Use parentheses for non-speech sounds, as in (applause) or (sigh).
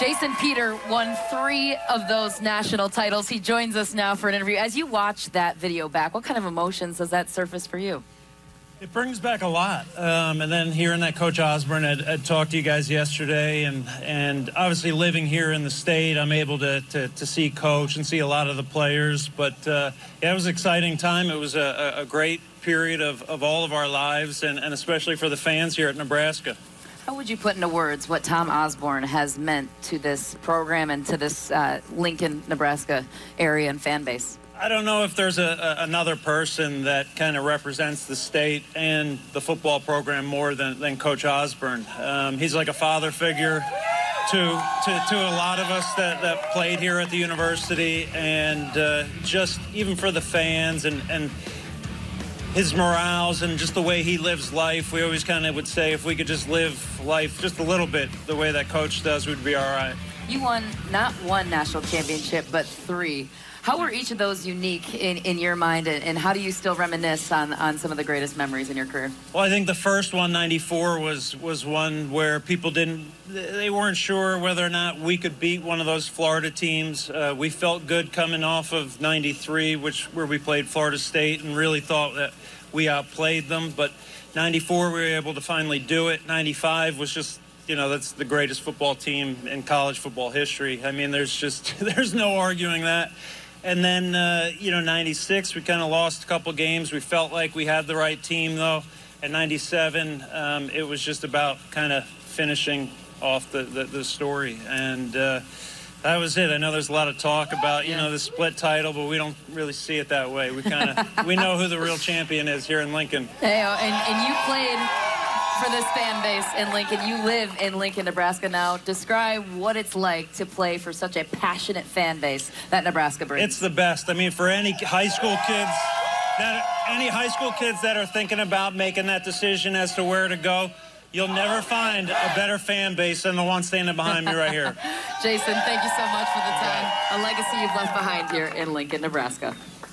Jason Peter won three of those national titles. He joins us now for an interview. As you watch that video back, what kind of emotions does that surface for you? It brings back a lot. Um, and then hearing that Coach Osborne had, had, talked to you guys yesterday, and, and obviously living here in the state, I'm able to, to, to see Coach and see a lot of the players. But uh, yeah, it was an exciting time. It was a, a great period of, of all of our lives, and, and especially for the fans here at Nebraska. How would you put into words what Tom Osborne has meant to this program and to this uh, Lincoln, Nebraska area and fan base? I don't know if there's a, a another person that kind of represents the state and the football program more than, than Coach Osborne. Um, he's like a father figure to, to, to a lot of us that, that played here at the university, and uh, just even for the fans and, and his morals and just the way he lives life. We always kind of would say if we could just live life just a little bit the way that coach does, we'd be all right. You won not one national championship, but three. How were each of those unique in, in your mind, and, how do you still reminisce on, on some of the greatest memories in your career? Well, I think the first one, 94, was, was one where people didn't, they weren't sure whether or not we could beat one of those Florida teams. Uh, we felt good coming off of 93, which where we played Florida State, and really thought that we outplayed them. But 94, we were able to finally do it. 95 was just you know that's the greatest football team in college football history. I mean, there's just (laughs) there's no arguing that. And then, uh, you know, 96, we kind of lost a couple games. We felt like we had the right team, though. At 97, um, it was just about kind of finishing off the, the, the story. And uh, that was it. I know there's a lot of talk about, you know, the split title, but we don't really see it that way. We kind of, we know who the real champion is here in Lincoln. (laughs) Hey, and, and you played for this fan base in Lincoln. You live in Lincoln, Nebraska now. Describe what it's like to play for such a passionate fan base that Nebraska brings. It's the best. I mean, for any high school kids, that any high school kids that are thinking about making that decision as to where to go, you'll never find a better fan base than the one standing behind me right here. (laughs) Jason, thank you so much for the time. A legacy you've left behind here in Lincoln, Nebraska.